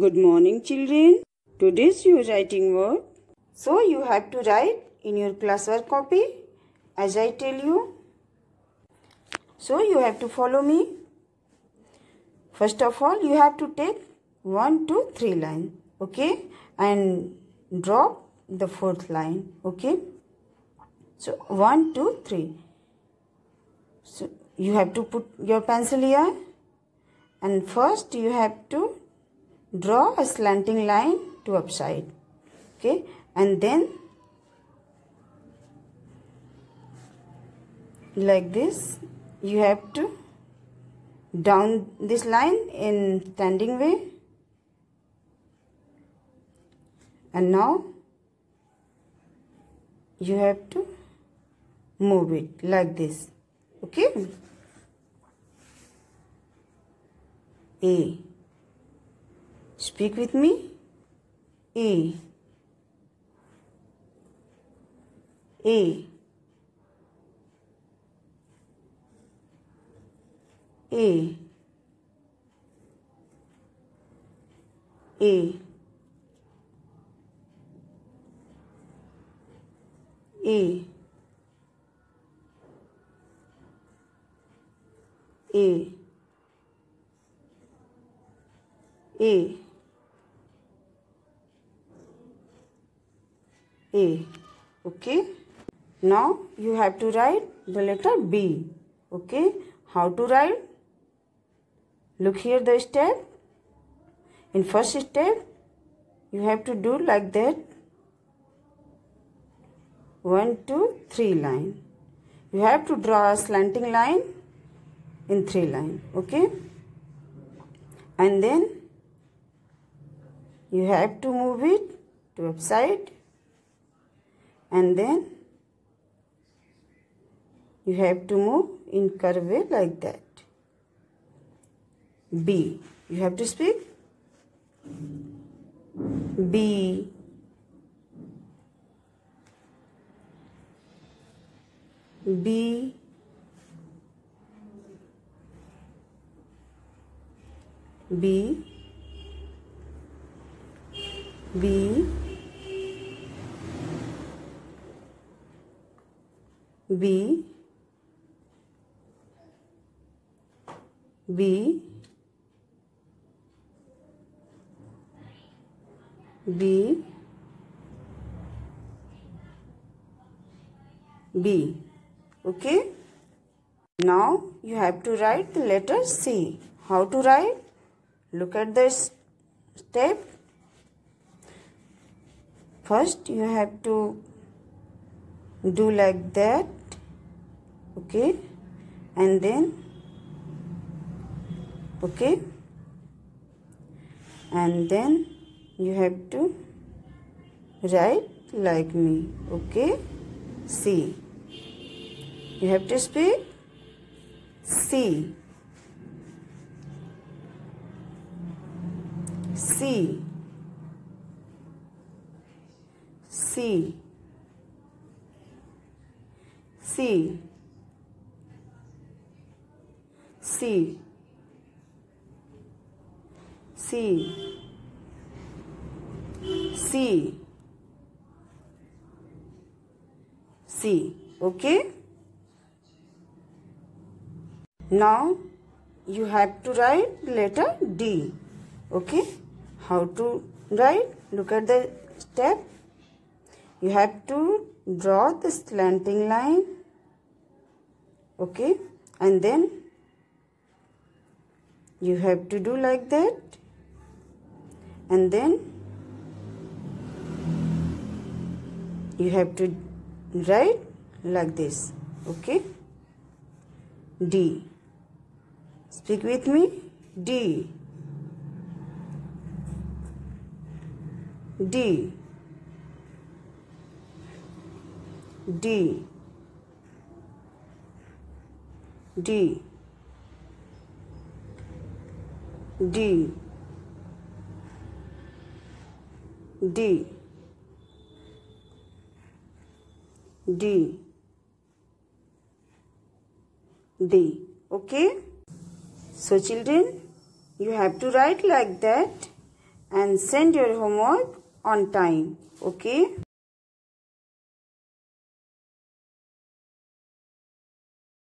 Good morning children. Today's your writing word. So you have to write in your classwork copy as I tell you. So you have to follow me. First of all you have to take 1, 2, 3 line. Okay. And drop the fourth line. Okay. So 1, 2, 3. So you have to put your pencil here and first you have to draw a slanting line to upside okay? And then like this you have to down this line in standing way. And now you have to move it like this okay? A speak with me. A. A. A. A. A. A. A a okay? Now you have to write the letter b okay? How to write? Look here the step. In first step you have to do like that. One two three line. You have to draw a slanting line in three line okay? And then you have to move it to upside and then you have to move in curve like that. B you have to speak. B. B. B. B B B B B. Okay? Now you have to write the letter C. How to write? Look at this step. First you have to do like that okay and then okay and then you have to write like me okay see you have to speak C C C C C C C C okay now you have to write letter D okay how to write look at the step you have to draw the slanting line okay? And then you have to do like that. And then you have to write like this. Okay? D. Speak with me. D. D. D D. D. D. D. D. Okay? So children you have to write like that and send your homework on time. Okay.